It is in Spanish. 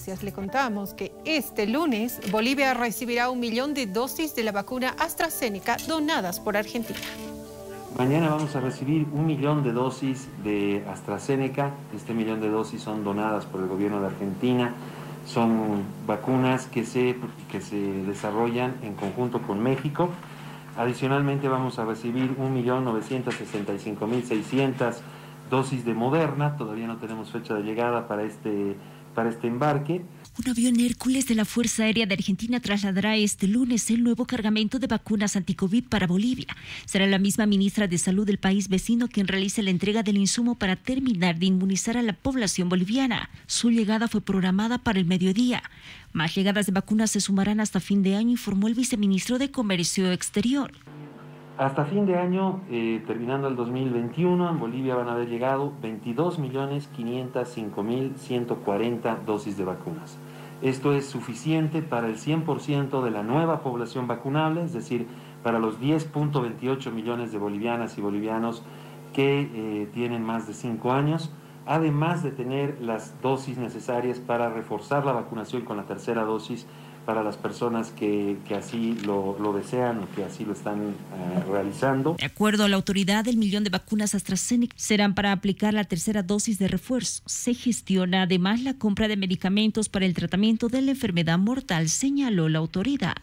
noticias le contamos que este lunes Bolivia recibirá un millón de dosis de la vacuna AstraZeneca donadas por Argentina. Mañana vamos a recibir un millón de dosis de AstraZeneca. Este millón de dosis son donadas por el gobierno de Argentina. Son vacunas que se, que se desarrollan en conjunto con México. Adicionalmente vamos a recibir 1.965.600 dosis de Moderna. Todavía no tenemos fecha de llegada para este, para este embarque. Un avión Hércules de la Fuerza Aérea de Argentina trasladará este lunes el nuevo cargamento de vacunas anticovid para Bolivia. Será la misma ministra de Salud del país vecino quien realice la entrega del insumo para terminar de inmunizar a la población boliviana. Su llegada fue programada para el mediodía. Más llegadas de vacunas se sumarán hasta fin de año, informó el viceministro de Comercio Exterior. Hasta fin de año, eh, terminando el 2021, en Bolivia van a haber llegado 22.505.140 dosis de vacunas. Esto es suficiente para el 100% de la nueva población vacunable, es decir, para los 10.28 millones de bolivianas y bolivianos que eh, tienen más de 5 años, además de tener las dosis necesarias para reforzar la vacunación con la tercera dosis para las personas que, así lo, desean o que así lo están eh, realizando. De acuerdo a la autoridad, el millón de vacunas AstraZeneca serán para aplicar la tercera dosis de refuerzo. Se gestiona además la compra de medicamentos para el tratamiento de la enfermedad mortal, señaló la autoridad.